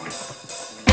we